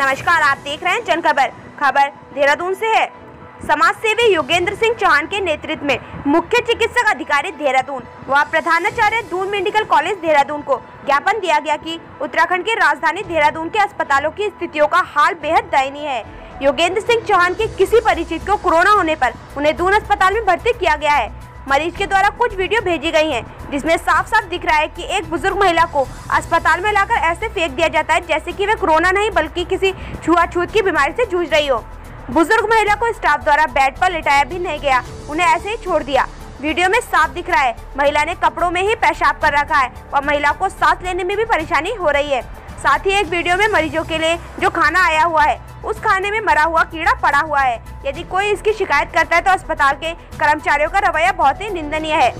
नमस्कार, आप देख रहे हैं जन खबर खबर देहरादून से है। समाज सेवी योगेंद्र सिंह चौहान के नेतृत्व में मुख्य चिकित्सक अधिकारी देहरादून व प्रधानाचार्य दून मेडिकल कॉलेज देहरादून को ज्ञापन दिया गया कि उत्तराखंड के राजधानी देहरादून के अस्पतालों की स्थितियों का हाल बेहद दयनीय है। योगेंद्र सिंह चौहान के किसी परिचित को कोरोना होने पर उन्हें दून अस्पताल में भर्ती किया गया है। मरीज़ के द्वारा कुछ वीडियो भेजी गई हैं जिसमें साफ़ साफ़ दिख रहा है कि एक बुज़ुर्ग महिला को अस्पताल में लाकर ऐसे फेंक दिया जाता है जैसे कि वे कोरोना नहीं, बल्कि किसी छुआछूत की बीमारी से जूझ रही हो। बुज़ुर्ग महिला को स्टाफ द्वारा बेड पर लिटाया भी नहीं गया, उन्हें ऐसे ही छोड़ दिया। वीडियो में साफ़ दिख रहा है, महिला ने कपड़ों में ही पेशाब कर रखा है और महिला को सांस लेने में भी परेशानी हो रही है। साथ ही एक वीडियो में मरीजों के लिए जो खाना आया हुआ है, उस खाने में मरा हुआ कीड़ा पड़ा हुआ है। यदि कोई इसकी शिकायत करता है तो अस्पताल के कर्मचारियों का रवैया बहुत ही निंदनीय है।